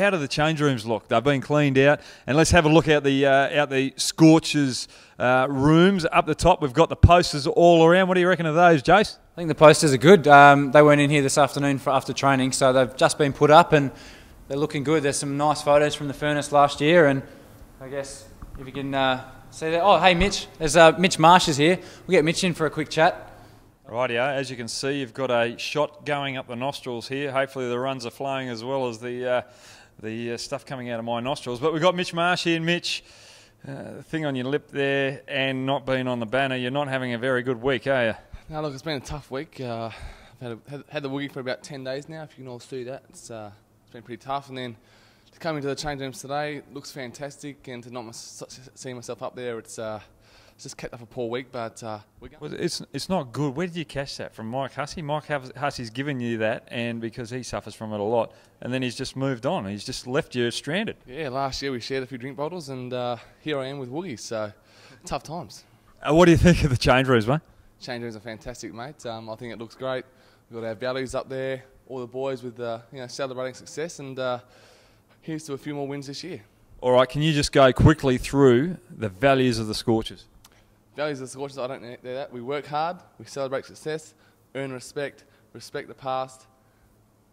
how do the change rooms look? They've been cleaned out, and let's have a look out the uh, out the Scorchers uh, rooms up the top. We've got the posters all around. What do you reckon of those, Jace? I think the posters are good. Um, they weren't in here this afternoon for after training, so they've just been put up and they're looking good. There's some nice photos from the furnace last year, and I guess if you can uh, see that. Oh, hey, Mitch. There's uh, Mitch Marsh is here. We'll get Mitch in for a quick chat. Rightio, as you can see, you've got a shot going up the nostrils here. Hopefully, the runs are flowing as well as the uh, the uh, stuff coming out of my nostrils. But we've got Mitch Marsh here. Mitch, uh, thing on your lip there, and not being on the banner. You're not having a very good week, are you? No, look, it's been a tough week. Uh, I've had, a, had, had, the woogie for about 10 days now, if you can all see that. It's, uh, it's been pretty tough. And then to come into the change rooms today looks fantastic, and to not see myself up there, it's uh, just kept up a poor week, but uh, well, it's it's not good. Where did you catch that from, Mike Hussey? Mike Hussey's given you that, and because he suffers from it a lot, and then he's just moved on. He's just left you stranded. Yeah, last year we shared a few drink bottles, and uh, here I am with Woogie. So tough times. Uh, what do you think of the change rooms, mate? Change rooms are fantastic, mate. Um, I think it looks great. We've got our values up there, all the boys with uh, you know celebrating success, and uh, here's to a few more wins this year. All right, can you just go quickly through the values of the Scorchers? Values of the Scorchers, I don't know that. We work hard, we celebrate success, earn respect, respect the past,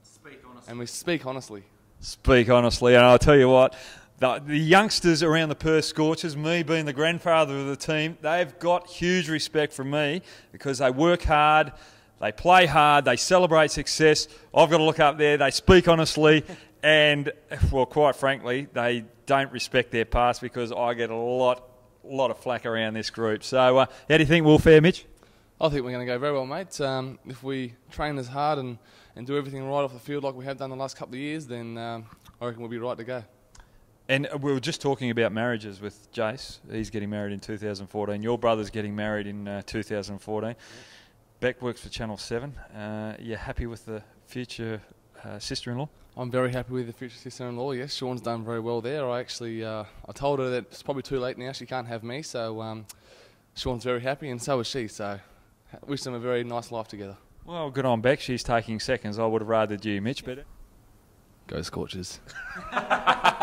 speak honestly. and we speak honestly. Speak honestly, and I'll tell you what, the, the, youngsters around the Perth Scorchers, me being the grandfather of the team, they've got huge respect from me because they work hard, they play hard, they celebrate success. I've got to look up there, they speak honestly, and, well, quite frankly, they don't respect their past because I get a lot a lot of flack around this group. So, uh, how do you think we'll fare, Mitch? I think we're going to go very well, mate. Um, if we train as hard and, and do everything right off the field like we have done the last couple of years, then um, I reckon we'll be right to go. And we were just talking about marriages with Jace. He's getting married in 2014. Your brother's getting married in uh, 2014. Beck works for Channel 7. Uh, you happy with the future uh, sister-in-law? I'm very happy with the future sister-in-law. Yes, Shaun's done very well there. I actually uh, I told her that it's probably too late now. She can't have me, so um, Shaun's very happy, and so is she. So wish them a very nice life together. Well, good on Beck. She's taking seconds. I would have rathered you, Mitch, but go Scorchers.